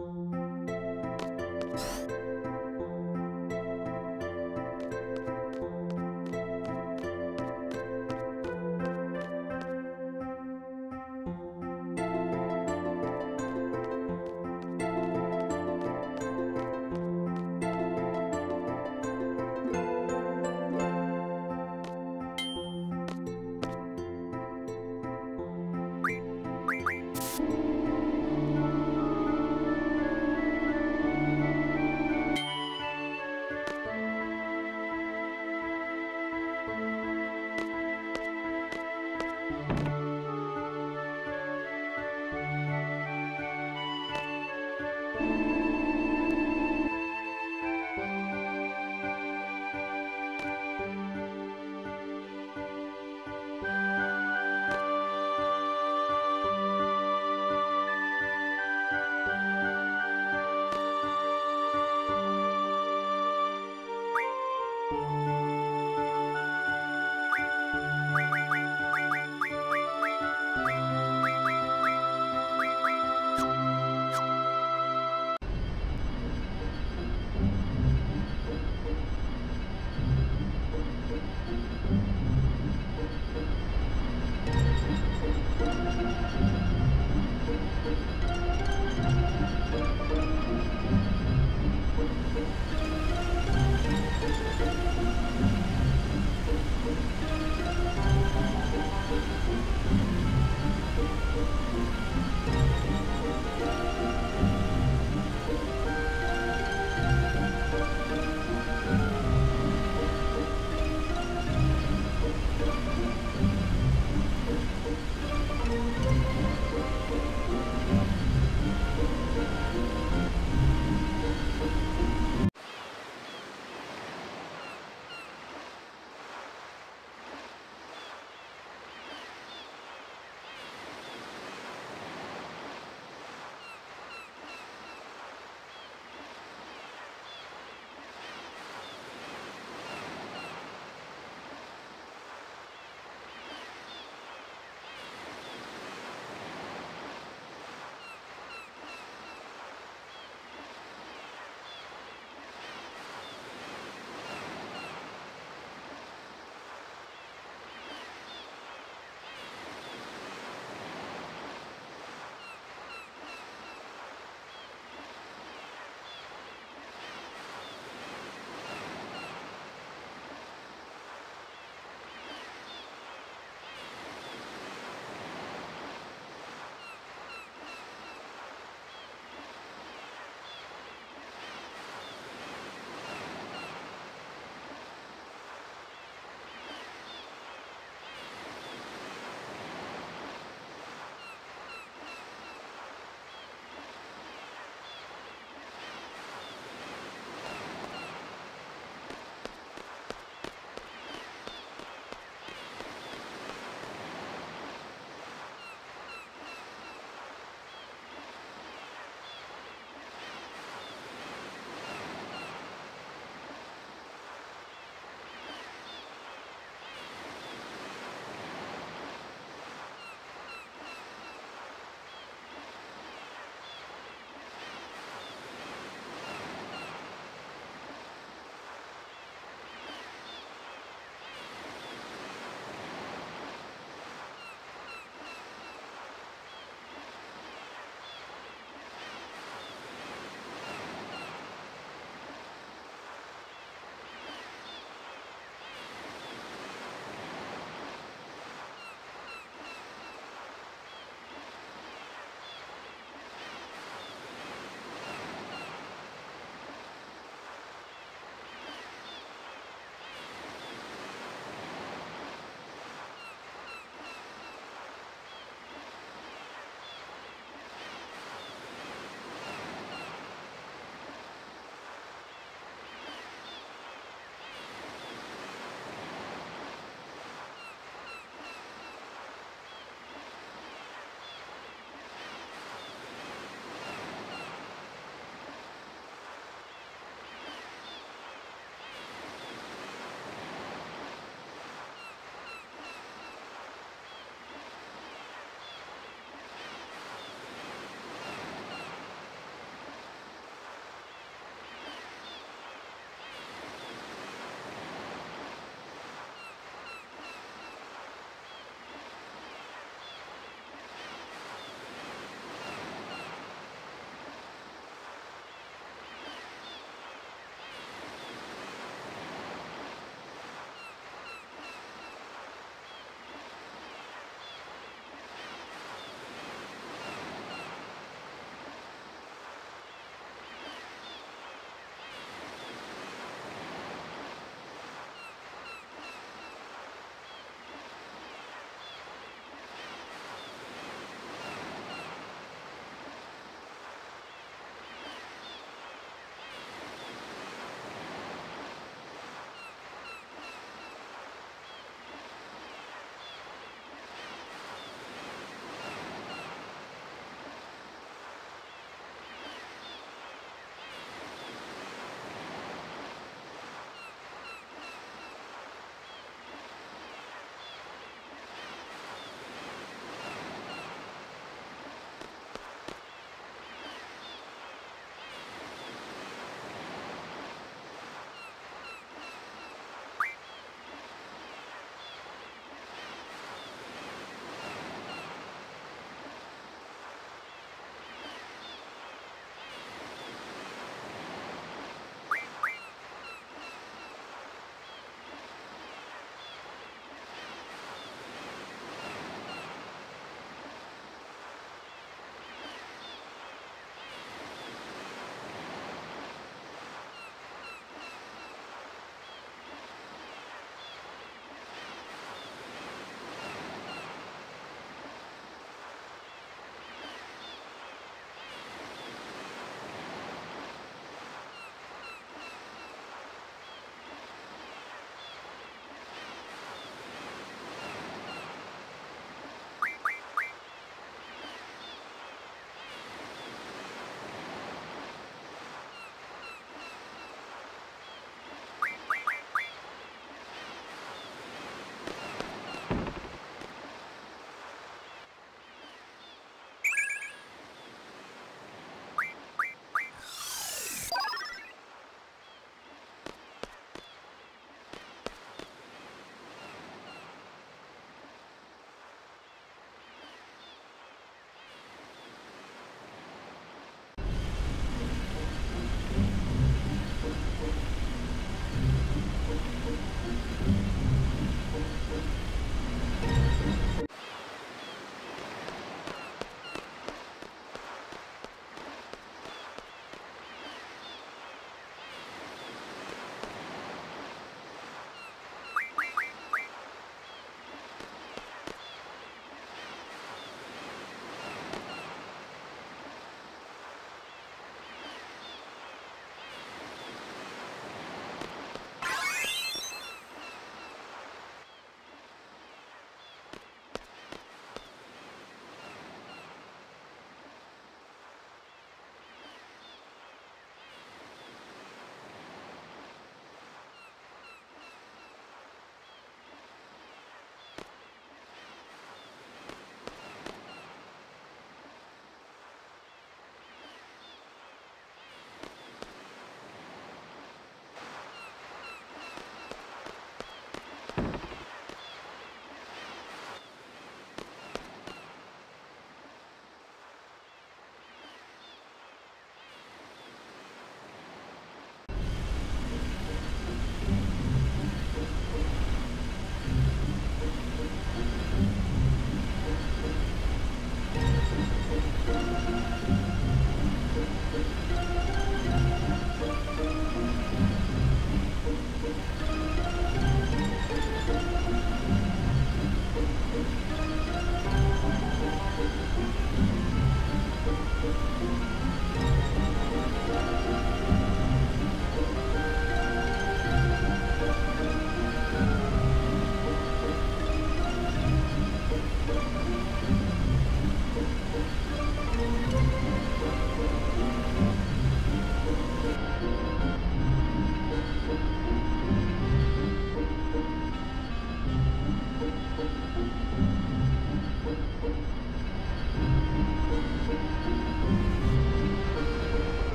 Música